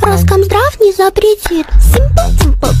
Роскомздрав не запретит. Симпл-тимпл.